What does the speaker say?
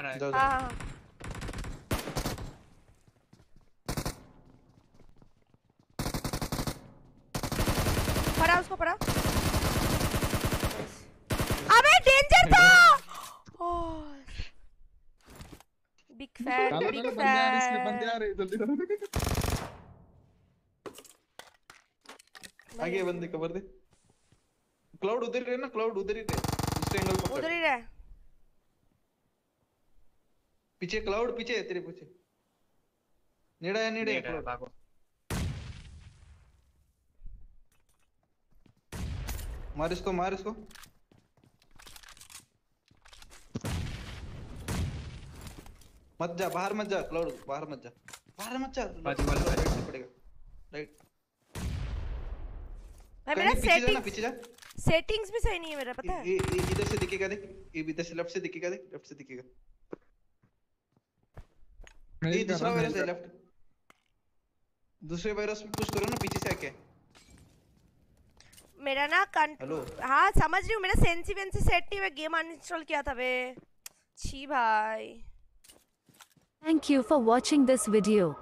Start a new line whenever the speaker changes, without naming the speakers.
रहा है
हाँ पड़ा उसको पड़ा अबे डेंजर था बिग फ़ैन बिग
चलो बंदे आ रहे जल्दी करो
आगे बंदे कवर दे क्लाउड उधर ही रहे ना क्लाउड उधर ही रहे एंगल
उधर ही रहे
पीछे क्लाउड पीछे है तेरे पीछे। नेड़ा है नेड़े है
भागो।
मार इसको मार इसको। मत जा बाहर मत जा क्लाउड बाहर मत जा। बाहर मत जा
बाजू वाला
राइट से पड़ेगा। राइट
भाई मेरा सेटिंग
पीछे जा।
सेटिंग्स भी सही नहीं है मेरा पता है?
ये इधर से दिखेगा देख। ये इधर से लेफ़्ट से दिखेगा देख। लेफ़्ट से दिखेगा। ये दूसरा वायरस है लेफ़्ट दूसरे वायरस पे पुश करो ना पीछे से आके।
मेरा ना कं
हेलो।
हाँ समझ रही हूँ मेरा सेंसी वेंसी सेट नहीं मैं गेम अनइंस्टॉल किया था बे छी भाई।
Thank you for watching this video.